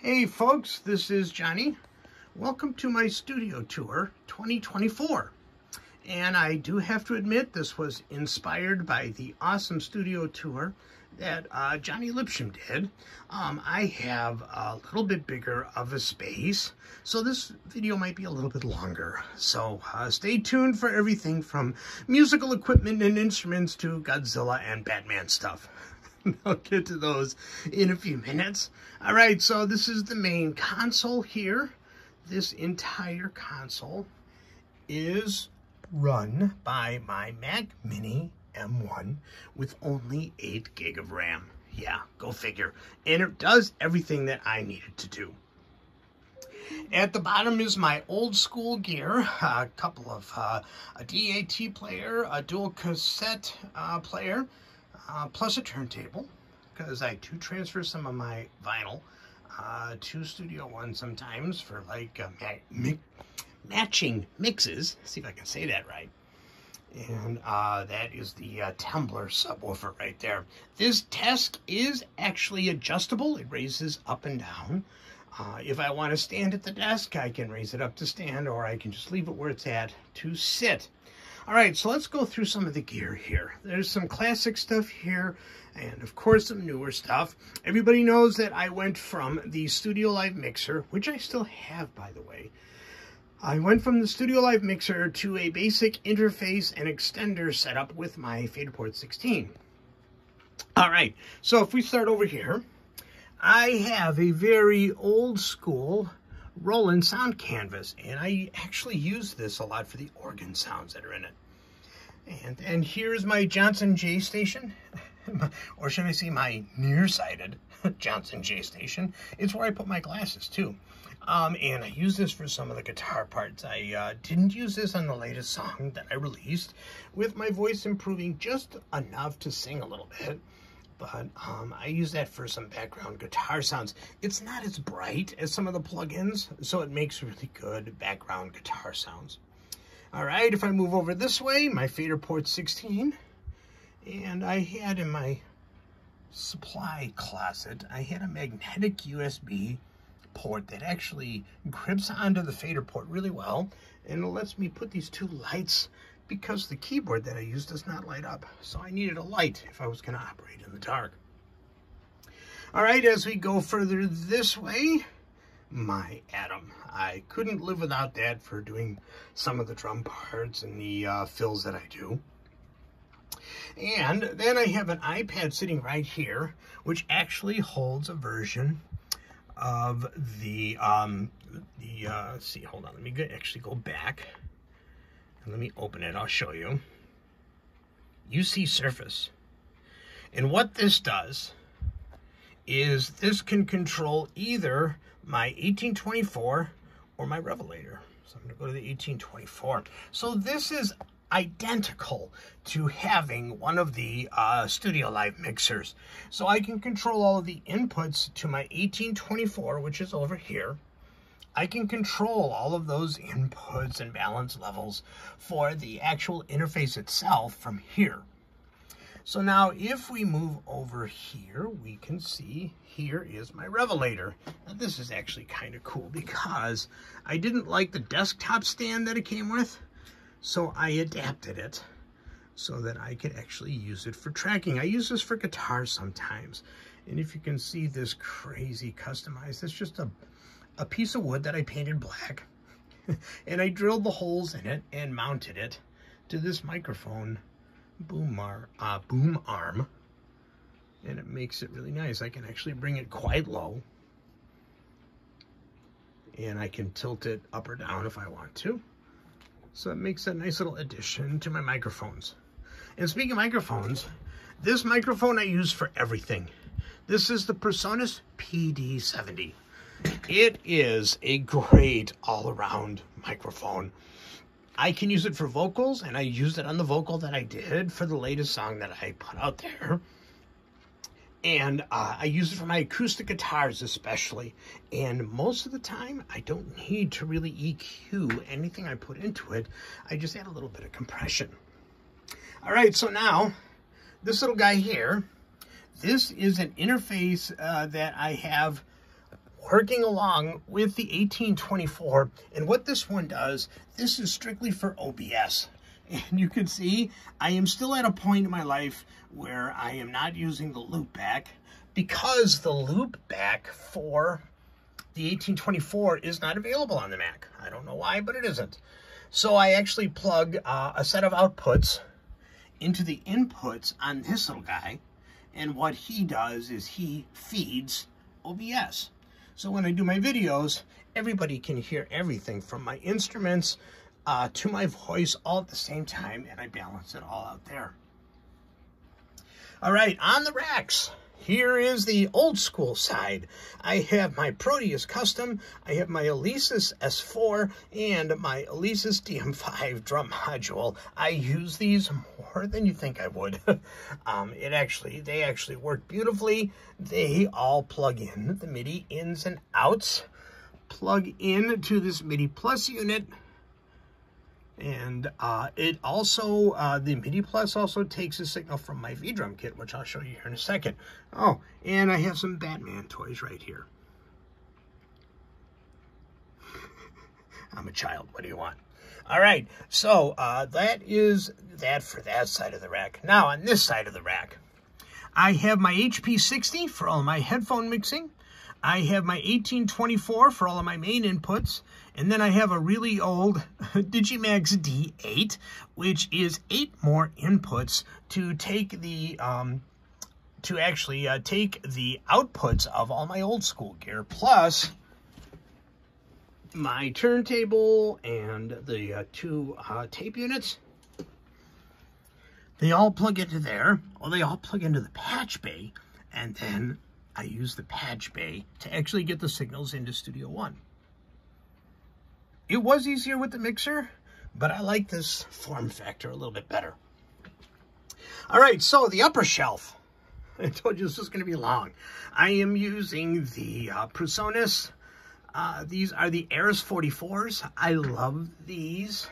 Hey folks, this is Johnny. Welcome to my studio tour 2024. And I do have to admit this was inspired by the awesome studio tour that uh, Johnny Lipsham did. Um, I have a little bit bigger of a space, so this video might be a little bit longer. So uh, stay tuned for everything from musical equipment and instruments to Godzilla and Batman stuff. I'll get to those in a few minutes. All right, so this is the main console here. This entire console is run by my Mac Mini M1 with only 8 gig of RAM. Yeah, go figure. And it does everything that I needed to do. At the bottom is my old school gear, a couple of uh, a DAT player, a dual cassette uh, player, uh, plus a turntable because I do transfer some of my vinyl uh, to Studio One sometimes for like uh, mi matching mixes. See if I can say that right. And uh, that is the uh, subwoofer right there. This desk is actually adjustable. It raises up and down. Uh, if I want to stand at the desk, I can raise it up to stand, or I can just leave it where it's at to sit. All right, so let's go through some of the gear here. There's some classic stuff here, and of course some newer stuff. Everybody knows that I went from the Studio Live mixer, which I still have, by the way. I went from the Studio Live mixer to a basic interface and extender setup with my Faderport 16. All right, so if we start over here, I have a very old school Roland sound canvas. And I actually use this a lot for the organ sounds that are in it. And, and here's my Johnson J station, or should I say my nearsighted Johnson J station. It's where I put my glasses too. Um, and I use this for some of the guitar parts. I uh, didn't use this on the latest song that I released, with my voice improving just enough to sing a little bit but um, I use that for some background guitar sounds. It's not as bright as some of the plugins, so it makes really good background guitar sounds. All right, if I move over this way, my Faderport 16, and I had in my supply closet, I had a magnetic USB port that actually grips onto the fader port really well, and it lets me put these two lights because the keyboard that I use does not light up. So I needed a light if I was going to operate in the dark. All right, as we go further this way, my Atom. I couldn't live without that for doing some of the drum parts and the uh, fills that I do. And then I have an iPad sitting right here, which actually holds a version of the, um, the, uh, let's see, hold on, let me actually go back. Let me open it. I'll show you. UC Surface. And what this does is this can control either my 1824 or my Revelator. So I'm going to go to the 1824. So this is identical to having one of the uh, Studio Live mixers. So I can control all of the inputs to my 1824, which is over here. I can control all of those inputs and balance levels for the actual interface itself from here. So now if we move over here, we can see here is my Revelator. Now this is actually kind of cool because I didn't like the desktop stand that it came with, so I adapted it so that I could actually use it for tracking. I use this for guitar sometimes. And if you can see this crazy customized, it's just a a piece of wood that I painted black and I drilled the holes in it and mounted it to this microphone boom, ar uh, boom arm and it makes it really nice. I can actually bring it quite low and I can tilt it up or down if I want to. So it makes a nice little addition to my microphones. And speaking of microphones, this microphone I use for everything. This is the PreSonus PD70. It is a great all-around microphone. I can use it for vocals, and I used it on the vocal that I did for the latest song that I put out there. And uh, I use it for my acoustic guitars especially. And most of the time, I don't need to really EQ anything I put into it. I just add a little bit of compression. All right, so now, this little guy here, this is an interface uh, that I have working along with the 1824. And what this one does, this is strictly for OBS. And you can see I am still at a point in my life where I am not using the loop back because the loop back for the 1824 is not available on the Mac. I don't know why, but it isn't. So I actually plug uh, a set of outputs into the inputs on this little guy. And what he does is he feeds OBS. So when I do my videos, everybody can hear everything from my instruments uh, to my voice all at the same time, and I balance it all out there. All right, on the racks. Here is the old school side. I have my Proteus Custom, I have my Alesis S4, and my Alesis DM5 drum module. I use these more than you think I would. um, it actually, they actually work beautifully. They all plug in the MIDI ins and outs. Plug in to this MIDI Plus unit and uh, it also, uh, the MIDI Plus also takes a signal from my V-Drum kit, which I'll show you here in a second. Oh, and I have some Batman toys right here. I'm a child. What do you want? All right, so uh, that is that for that side of the rack. Now, on this side of the rack, I have my HP60 for all my headphone mixing. I have my 1824 for all of my main inputs, and then I have a really old Digimax D8, which is eight more inputs to take the, um, to actually uh, take the outputs of all my old school gear, plus my turntable and the uh, two uh, tape units. They all plug into there, or they all plug into the patch bay, and then I use the patch bay to actually get the signals into Studio One. It was easier with the mixer, but I like this form factor a little bit better. All right, so the upper shelf. I told you this was going to be long. I am using the uh. Uh, these are the Eris 44s. I love these.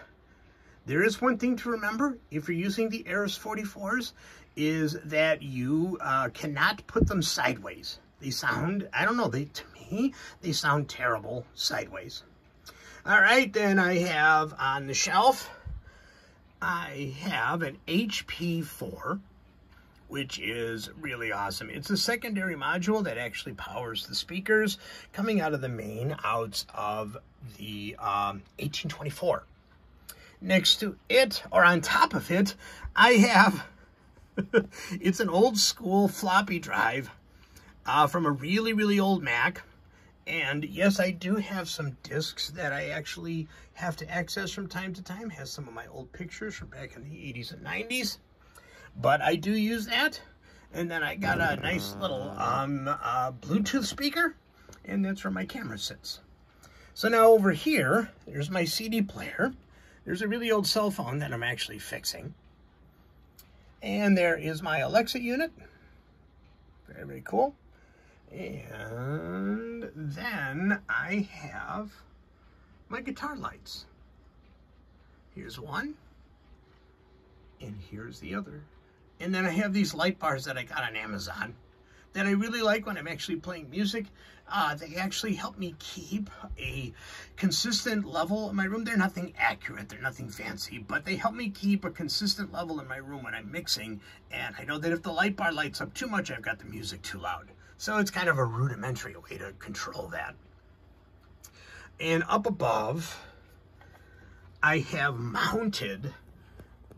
There is one thing to remember. If you're using the Eris 44s, is that you uh, cannot put them sideways. They sound, I don't know, they to me, they sound terrible sideways. All right, then I have on the shelf, I have an HP4, which is really awesome. It's a secondary module that actually powers the speakers coming out of the main outs of the um, 1824. Next to it, or on top of it, I have it's an old school floppy drive uh, from a really, really old Mac. And yes, I do have some discs that I actually have to access from time to time. Has some of my old pictures from back in the 80s and 90s. But I do use that. And then I got a nice little um, uh, Bluetooth speaker. And that's where my camera sits. So now over here, there's my CD player. There's a really old cell phone that I'm actually fixing. And there is my Alexa unit. Very, very cool. And then I have my guitar lights. Here's one, and here's the other. And then I have these light bars that I got on Amazon that I really like when I'm actually playing music. Uh, they actually help me keep a consistent level in my room. They're nothing accurate, they're nothing fancy, but they help me keep a consistent level in my room when I'm mixing. And I know that if the light bar lights up too much, I've got the music too loud. So it's kind of a rudimentary way to control that. And up above, I have mounted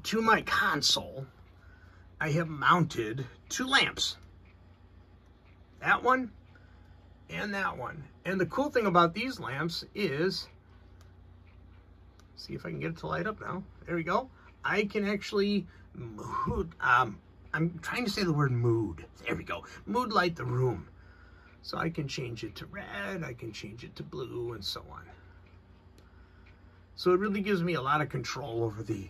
to my console, I have mounted two lamps. That one and that one. And the cool thing about these lamps is, see if I can get it to light up now. There we go. I can actually mood, um, I'm trying to say the word mood. There we go. Mood light the room. So I can change it to red, I can change it to blue, and so on. So it really gives me a lot of control over the,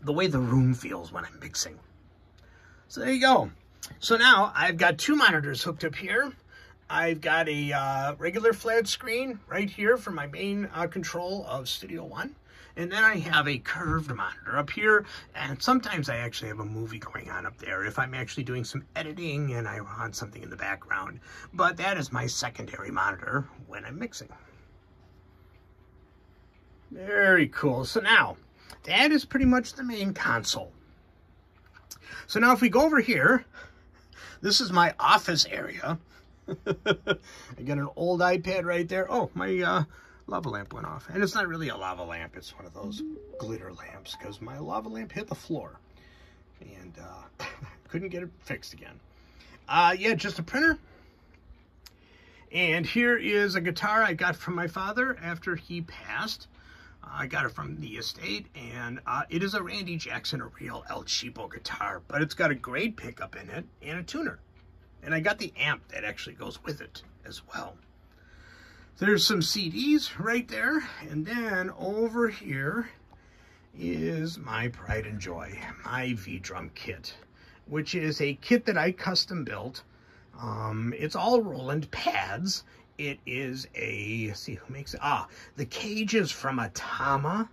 the way the room feels when I'm mixing. So there you go. So now I've got two monitors hooked up here. I've got a uh, regular flat screen right here for my main uh, control of Studio One. And then I have a curved monitor up here, and sometimes I actually have a movie going on up there if I'm actually doing some editing and I want something in the background. But that is my secondary monitor when I'm mixing. Very cool. So now, that is pretty much the main console. So now if we go over here, this is my office area. I got an old iPad right there. Oh, my uh, lava lamp went off. And it's not really a lava lamp. It's one of those glitter lamps because my lava lamp hit the floor. And uh, couldn't get it fixed again. Uh, yeah, just a printer. And here is a guitar I got from my father after he passed. I got it from the estate, and uh, it is a Randy Jackson, a real El Cheapo guitar, but it's got a great pickup in it and a tuner. And I got the amp that actually goes with it as well. There's some CDs right there, and then over here is my pride and joy, my V-Drum kit, which is a kit that I custom built. Um, it's all Roland pads, it is a, see who makes it? Ah, the cage is from a Tama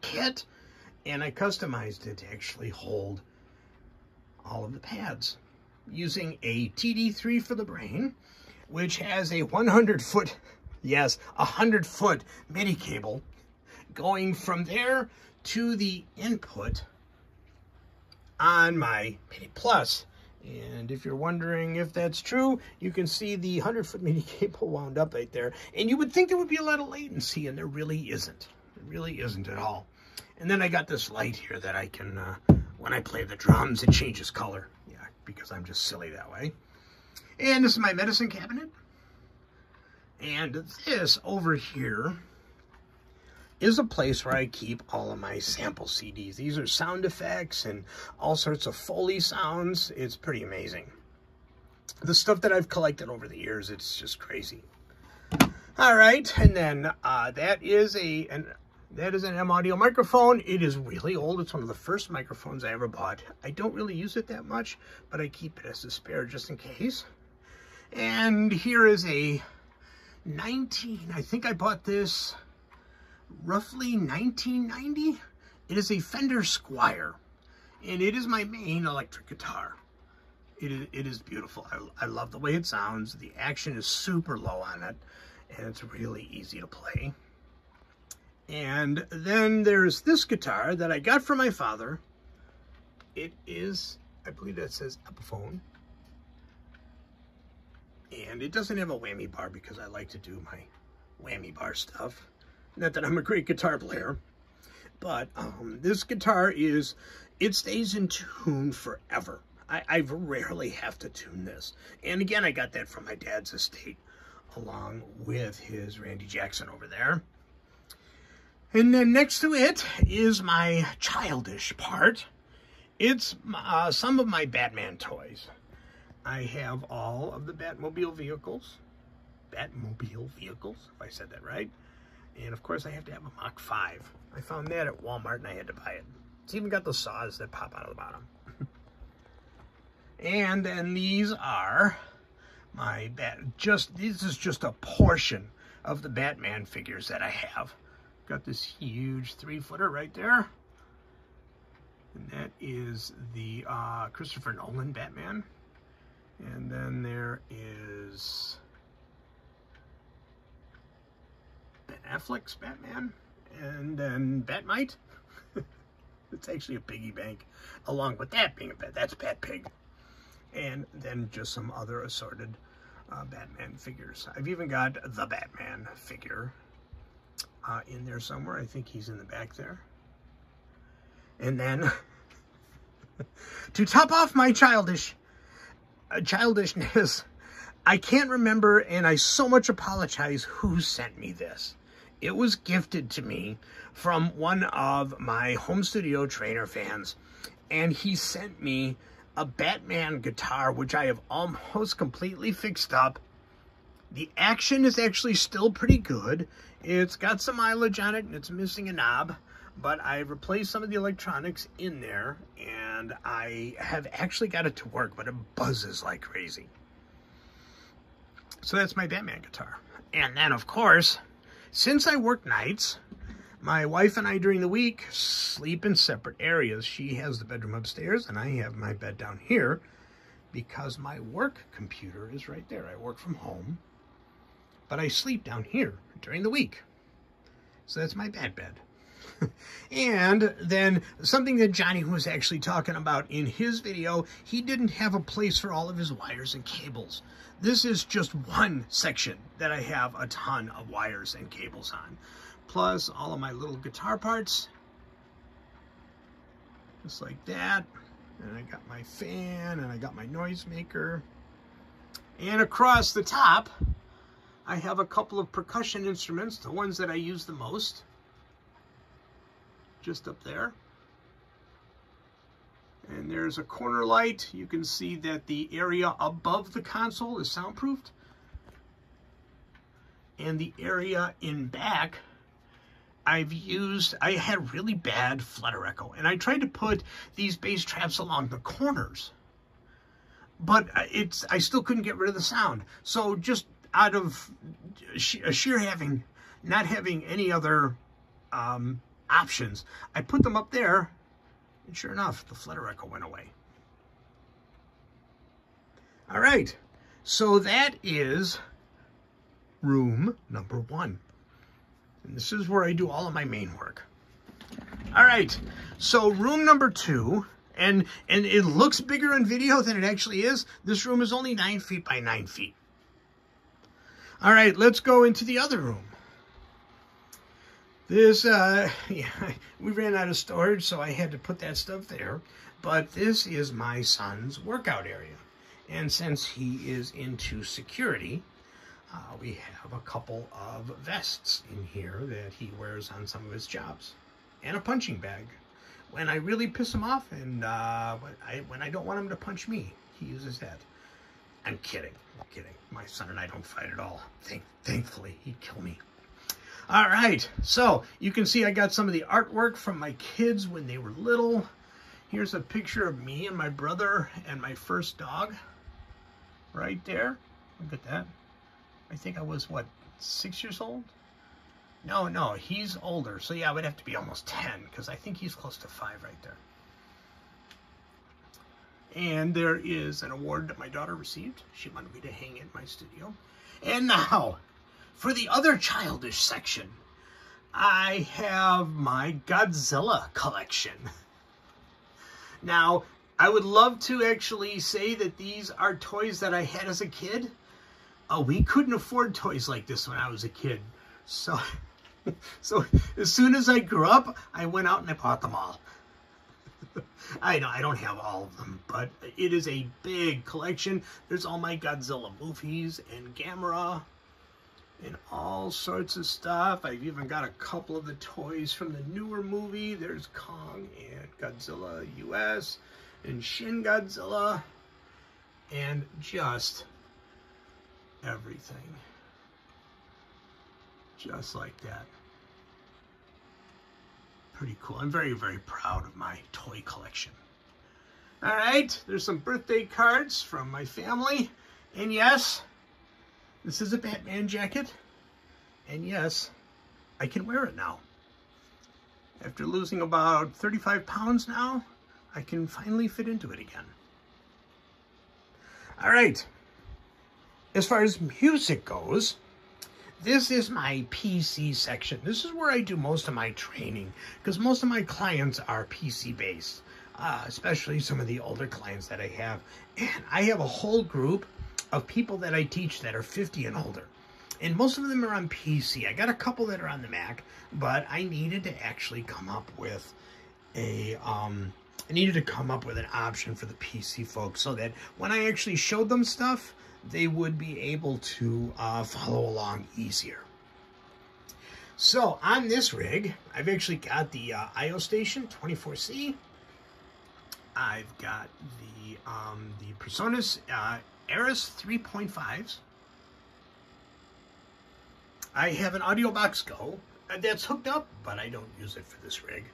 kit, and I customized it to actually hold all of the pads using a TD3 for the brain, which has a 100 foot, yes, a 100 foot MIDI cable going from there to the input on my MIDI Plus. And if you're wondering if that's true, you can see the 100-foot MIDI cable wound up right there. And you would think there would be a lot of latency, and there really isn't. There really isn't at all. And then I got this light here that I can, uh, when I play the drums, it changes color. Yeah, because I'm just silly that way. And this is my medicine cabinet. And this over here is a place where I keep all of my sample CDs. These are sound effects and all sorts of Foley sounds. It's pretty amazing. The stuff that I've collected over the years, it's just crazy. All right, and then uh, that is a an, that is an M Audio microphone. It is really old. It's one of the first microphones I ever bought. I don't really use it that much, but I keep it as a spare just in case. And here is a 19, I think I bought this roughly 1990. It is a Fender Squier, and it is my main electric guitar. It is, it is beautiful. I, I love the way it sounds. The action is super low on it, and it's really easy to play. And then there's this guitar that I got from my father. It is, I believe that says Epiphone. And it doesn't have a whammy bar because I like to do my whammy bar stuff. Not that I'm a great guitar player, but um, this guitar is, it stays in tune forever. I, I rarely have to tune this. And again, I got that from my dad's estate along with his Randy Jackson over there. And then next to it is my childish part. It's uh, some of my Batman toys. I have all of the Batmobile vehicles. Batmobile vehicles, if I said that right. And of course I have to have a Mach 5. I found that at Walmart and I had to buy it. It's even got the saws that pop out of the bottom. and then these are my bat just this is just a portion of the Batman figures that I have. Got this huge three footer right there. And that is the uh, Christopher Nolan Batman. And then there is Affleck's Batman, and then Batmite. it's actually a piggy bank, along with that being a bat. That's Bat Pig. And then just some other assorted uh, Batman figures. I've even got the Batman figure uh, in there somewhere. I think he's in the back there. And then, to top off my childish Uh, childishness, I can't remember, and I so much apologize who sent me this. It was gifted to me from one of my home studio trainer fans, and he sent me a Batman guitar, which I have almost completely fixed up. The action is actually still pretty good. It's got some mileage on it, and it's missing a knob, but I replaced some of the electronics in there, and I have actually got it to work, but it buzzes like crazy. So that's my Batman guitar. And then, of course, since I work nights, My wife and I during the week sleep in separate areas. She has the bedroom upstairs and I have my bed down here because my work computer is right there. I work from home, but I sleep down here during the week. So that's my bad bed. And then something that Johnny was actually talking about in his video, he didn't have a place for all of his wires and cables. This is just one section that I have a ton of wires and cables on. Plus all of my little guitar parts. Just like that. And I got my fan and I got my noisemaker. And across the top, I have a couple of percussion instruments, the ones that I use the most just up there. And there's a corner light. You can see that the area above the console is soundproofed. And the area in back, I've used, I had really bad flutter echo. And I tried to put these bass traps along the corners. But it's, I still couldn't get rid of the sound. So just out of sheer having, not having any other um, options. I put them up there, and sure enough, the flutter echo went away. All right, so that is room number one. And this is where I do all of my main work. All right, so room number two, and, and it looks bigger in video than it actually is. This room is only nine feet by nine feet. All right, let's go into the other room. This, uh, yeah, we ran out of storage, so I had to put that stuff there. But this is my son's workout area. And since he is into security, uh, we have a couple of vests in here that he wears on some of his jobs. And a punching bag. When I really piss him off and uh, when, I, when I don't want him to punch me, he uses that. I'm kidding. I'm kidding. My son and I don't fight at all. Thank, thankfully, he'd kill me. All right, so you can see I got some of the artwork from my kids when they were little. Here's a picture of me and my brother and my first dog right there. Look at that. I think I was, what, six years old? No, no, he's older. So yeah, I would have to be almost 10 because I think he's close to five right there. And there is an award that my daughter received. She wanted me to hang it in my studio. And now, for the other childish section, I have my Godzilla collection. Now, I would love to actually say that these are toys that I had as a kid. Oh, we couldn't afford toys like this when I was a kid. So, so as soon as I grew up, I went out and I bought them all. I know I don't have all of them, but it is a big collection. There's all my Godzilla movies and Gamera and all sorts of stuff. I've even got a couple of the toys from the newer movie. There's Kong and Godzilla US and Shin Godzilla and just everything. Just like that. Pretty cool. I'm very, very proud of my toy collection. All right, there's some birthday cards from my family. And yes, this is a Batman jacket. And yes, I can wear it now. After losing about 35 pounds now, I can finally fit into it again. All right. As far as music goes, this is my PC section. This is where I do most of my training because most of my clients are PC based, uh, especially some of the older clients that I have. And I have a whole group of people that I teach that are 50 and older. And most of them are on PC. I got a couple that are on the Mac, but I needed to actually come up with a, um, I needed to come up with an option for the PC folks so that when I actually showed them stuff, they would be able to uh, follow along easier. So on this rig, I've actually got the uh, IO Station 24C. I've got the um, the PreSonus uh, Eris 3.5s. I have an AudioBox Go that's hooked up, but I don't use it for this rig.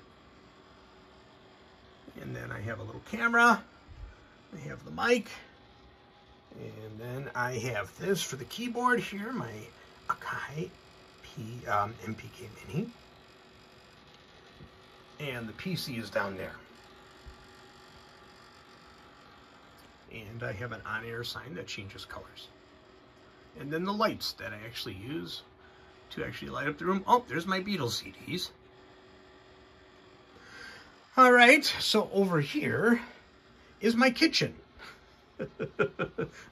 And then I have a little camera. I have the mic. And then I have this for the keyboard here, my Akai P, um, MPK Mini. And the PC is down there. And I have an on-air sign that changes colors. And then the lights that I actually use to actually light up the room. Oh, there's my Beatles CDs. All right, so over here is my kitchen. oh,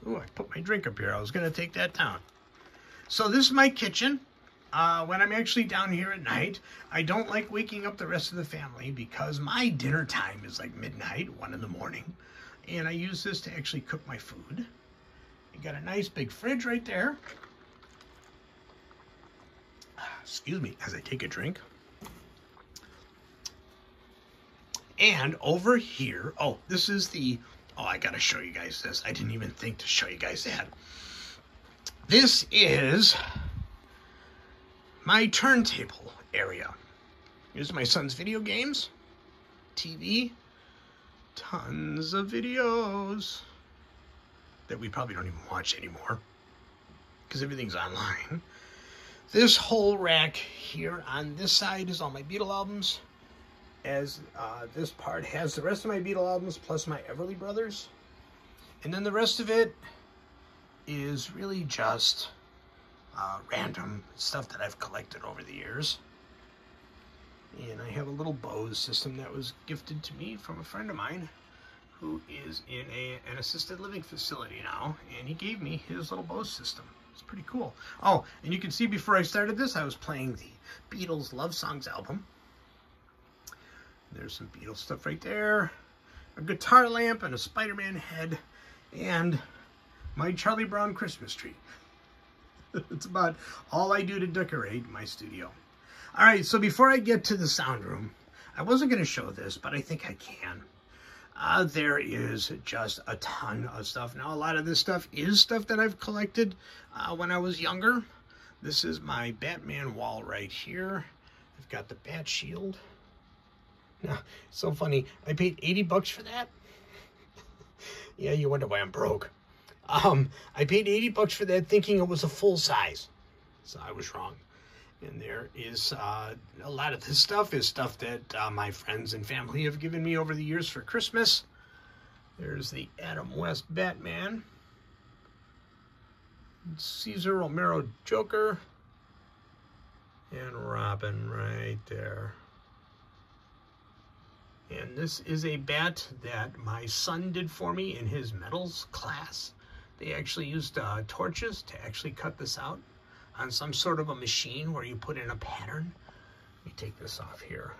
I put my drink up here. I was going to take that down. So this is my kitchen. Uh, when I'm actually down here at night, I don't like waking up the rest of the family because my dinner time is like midnight, 1 in the morning. And I use this to actually cook my food. You got a nice big fridge right there. Excuse me as I take a drink. And over here, oh, this is the, oh, I got to show you guys this. I didn't even think to show you guys that. This is my turntable area. Here's my son's video games, TV, tons of videos that we probably don't even watch anymore because everything's online. This whole rack here on this side is all my Beatle albums. As uh, this part has the rest of my Beatle albums plus my Everly Brothers. And then the rest of it is really just uh, random stuff that I've collected over the years. And I have a little Bose system that was gifted to me from a friend of mine who is in a, an assisted living facility now. And he gave me his little Bose system. It's pretty cool. Oh, and you can see before I started this, I was playing the Beatles Love Songs album. There's some Beatles stuff right there. A guitar lamp and a Spider-Man head. And my Charlie Brown Christmas tree. it's about all I do to decorate my studio. All right, so before I get to the sound room, I wasn't going to show this, but I think I can. Uh, there is just a ton of stuff. Now, a lot of this stuff is stuff that I've collected uh, when I was younger. This is my Batman wall right here. I've got the Bat Shield. Now, so funny. I paid 80 bucks for that. yeah, you wonder why I'm broke. Um, I paid 80 bucks for that thinking it was a full size. So I was wrong. And there is uh, a lot of this stuff is stuff that uh, my friends and family have given me over the years for Christmas. There's the Adam West Batman. Cesar Romero Joker. And Robin right there. And this is a bat that my son did for me in his metals class. They actually used uh, torches to actually cut this out on some sort of a machine where you put in a pattern. Let me take this off here.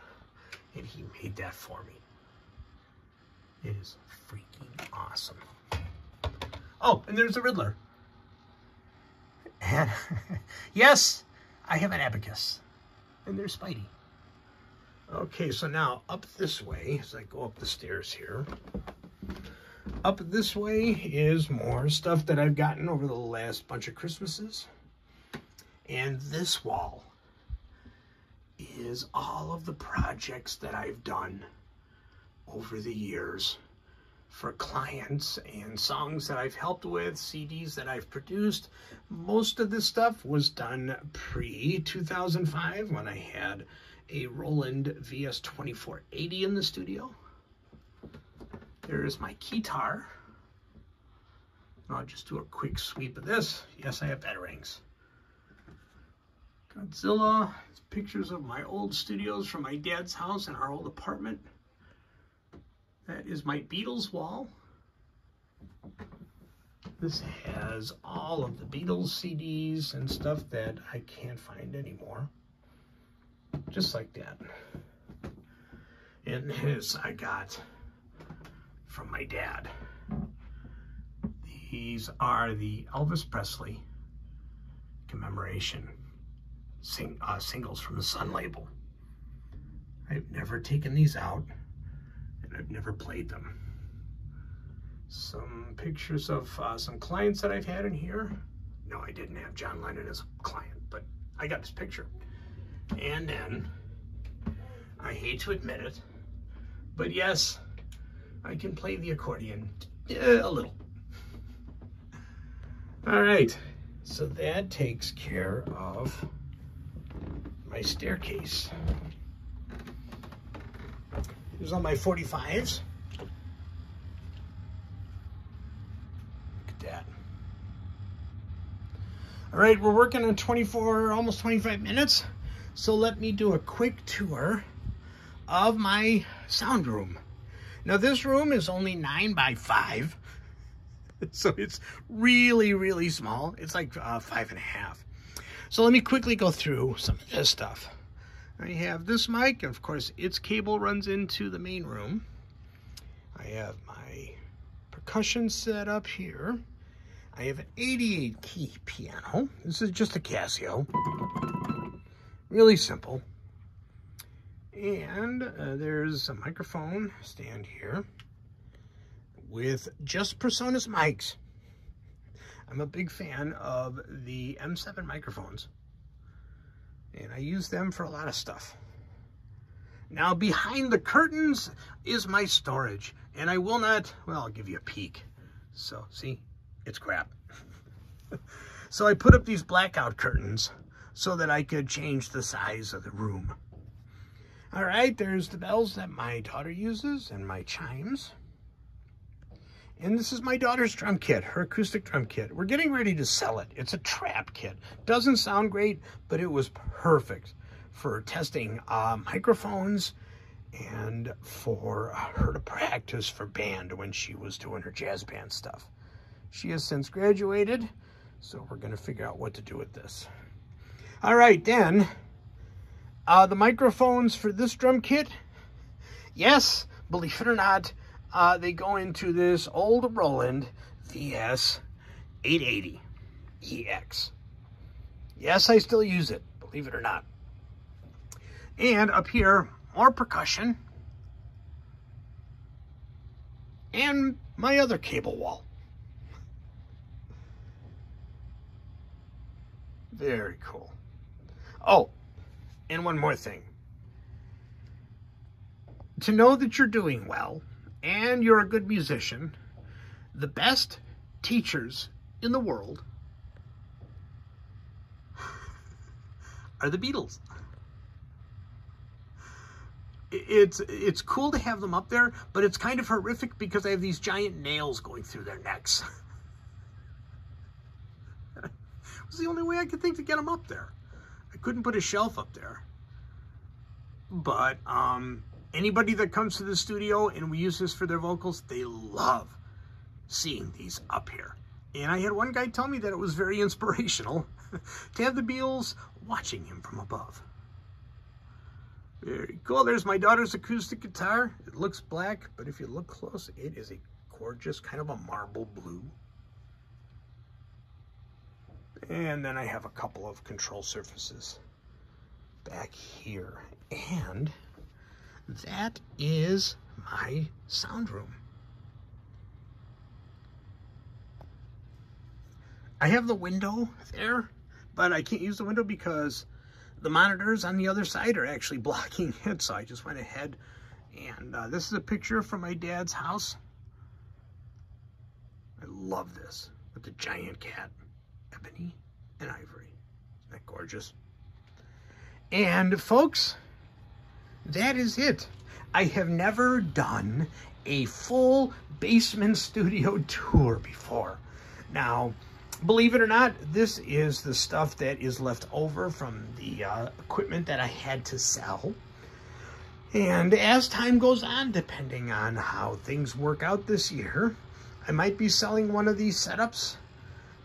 And he made that for me. It is freaking awesome. Oh, and there's the Riddler. And yes, I have an abacus. And there's Spidey. Okay, so now up this way, as I go up the stairs here, up this way is more stuff that I've gotten over the last bunch of Christmases. And this wall is all of the projects that I've done over the years for clients and songs that I've helped with, CDs that I've produced. Most of this stuff was done pre-2005 when I had a Roland VS2480 in the studio. There's my keytar. I'll just do a quick sweep of this. Yes, I have batarangs. Godzilla, pictures of my old studios from my dad's house and our old apartment. That is my Beatles wall. This has all of the Beatles CDs and stuff that I can't find anymore. Just like that. And this I got from my dad. These are the Elvis Presley commemoration sing, uh, singles from the Sun label. I've never taken these out and I've never played them. Some pictures of uh, some clients that I've had in here. No, I didn't have John Lennon as a client, but I got this picture. And then, I hate to admit it, but yes, I can play the accordion a little. All right, so that takes care of my staircase. Here's all my 45s. Look at that. All right, we're working on 24, almost 25 minutes. So let me do a quick tour of my sound room. Now this room is only nine by five. So it's really, really small. It's like uh, five and a half. So let me quickly go through some of this stuff. I have this mic, and of course its cable runs into the main room. I have my percussion set up here. I have an 88 key piano. This is just a Casio. Really simple. And uh, there's a microphone stand here with just PreSonus mics. I'm a big fan of the M7 microphones. And I use them for a lot of stuff. Now behind the curtains is my storage. And I will not, well, I'll give you a peek. So see, it's crap. so I put up these blackout curtains so that I could change the size of the room. All right, there's the bells that my daughter uses and my chimes. And this is my daughter's drum kit, her acoustic drum kit. We're getting ready to sell it. It's a trap kit. Doesn't sound great, but it was perfect for testing uh, microphones and for her to practice for band when she was doing her jazz band stuff. She has since graduated, so we're going to figure out what to do with this. All right, then, uh, the microphones for this drum kit, yes, believe it or not, uh, they go into this old Roland VS 880 EX. Yes, I still use it, believe it or not. And up here, more percussion. And my other cable wall. Very cool. Oh, and one more thing. To know that you're doing well and you're a good musician, the best teachers in the world are the Beatles. It's it's cool to have them up there, but it's kind of horrific because they have these giant nails going through their necks. it was the only way I could think to get them up there I couldn't put a shelf up there. But um, anybody that comes to the studio and we use this for their vocals, they love seeing these up here. And I had one guy tell me that it was very inspirational to have the Beatles watching him from above. Very cool. There's my daughter's acoustic guitar. It looks black, but if you look close, it is a gorgeous kind of a marble blue. And then I have a couple of control surfaces back here. And that is my sound room. I have the window there, but I can't use the window because the monitors on the other side are actually blocking it. So I just went ahead and uh, this is a picture from my dad's house. I love this with the giant cat ebony and ivory. Isn't that gorgeous? And folks, that is it. I have never done a full basement studio tour before. Now, believe it or not, this is the stuff that is left over from the uh, equipment that I had to sell. And as time goes on, depending on how things work out this year, I might be selling one of these setups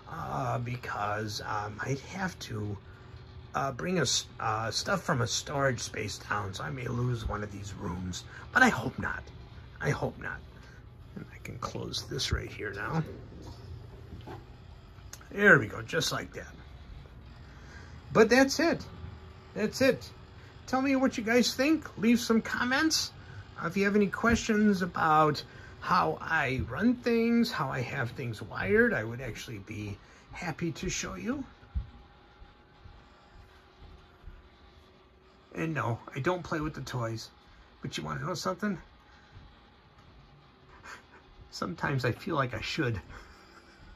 uh, because I might have to uh, bring a, uh, stuff from a storage space down, so I may lose one of these rooms, but I hope not. I hope not. And I can close this right here now. There we go, just like that. But that's it. That's it. Tell me what you guys think. Leave some comments. Uh, if you have any questions about how I run things, how I have things wired, I would actually be happy to show you. And no, I don't play with the toys. But you want to know something? Sometimes I feel like I should.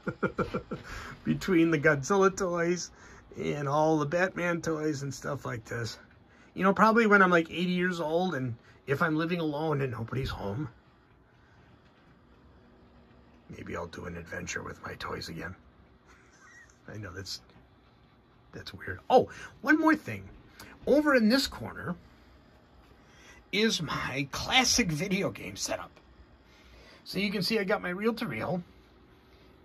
Between the Godzilla toys and all the Batman toys and stuff like this. You know, probably when I'm like 80 years old and if I'm living alone and nobody's home, maybe I'll do an adventure with my toys again. I know that's that's weird. Oh, one more thing. Over in this corner is my classic video game setup. So you can see I got my reel-to-reel,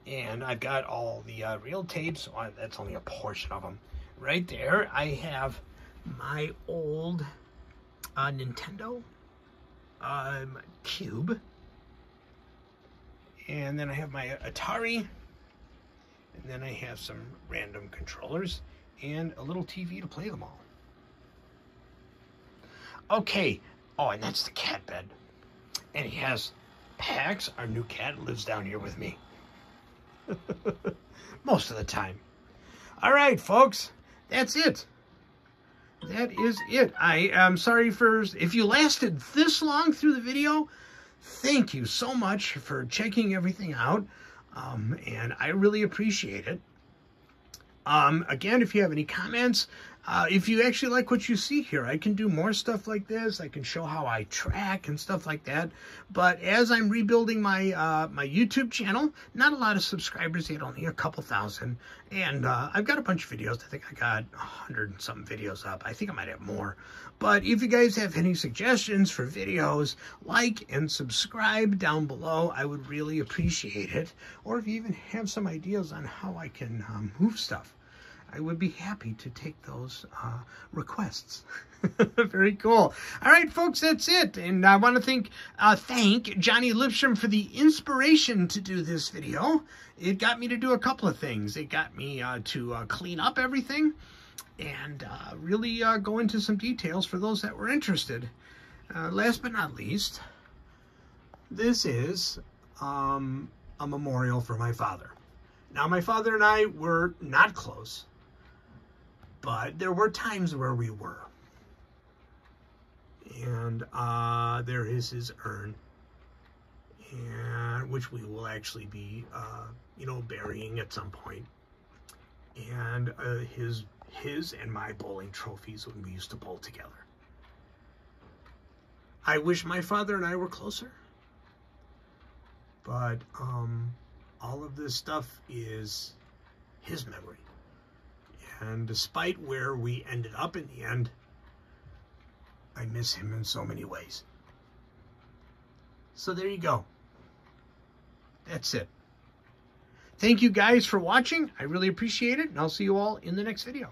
and I've got all the uh, reel tapes. Well, that's only a portion of them. Right there, I have my old uh, Nintendo um, Cube. And then I have my Atari. And then I have some random controllers and a little TV to play them all. Okay. Oh, and that's the cat bed. And he has Pax, our new cat, lives down here with me. Most of the time. All right, folks. That's it. That is it. I am sorry for if you lasted this long through the video. Thank you so much for checking everything out. Um, and I really appreciate it. Um, again, if you have any comments, uh, if you actually like what you see here, I can do more stuff like this. I can show how I track and stuff like that. But as I'm rebuilding my uh, my YouTube channel, not a lot of subscribers yet, only a couple thousand. And uh, I've got a bunch of videos. I think I got a hundred and some videos up. I think I might have more. But if you guys have any suggestions for videos, like and subscribe down below. I would really appreciate it. Or if you even have some ideas on how I can um, move stuff. I would be happy to take those uh, requests. Very cool. All right, folks, that's it. And I want to thank, uh, thank Johnny Lipstrom for the inspiration to do this video. It got me to do a couple of things. It got me uh, to uh, clean up everything and uh, really uh, go into some details for those that were interested. last but not least, this is um, a memorial for my father. Now, my father and I were not close but there were times where we were. And uh, there is his urn, and which we will actually be, uh, you know, burying at some point. And uh, his his and my bowling trophies when we used to bowl together. I wish my father and I were closer, but um, all of this stuff is his memory. And despite where we ended up in the end, I miss him in so many ways. So there you go. That's it. Thank you guys for watching. I really appreciate it, and I'll see you all in the next video.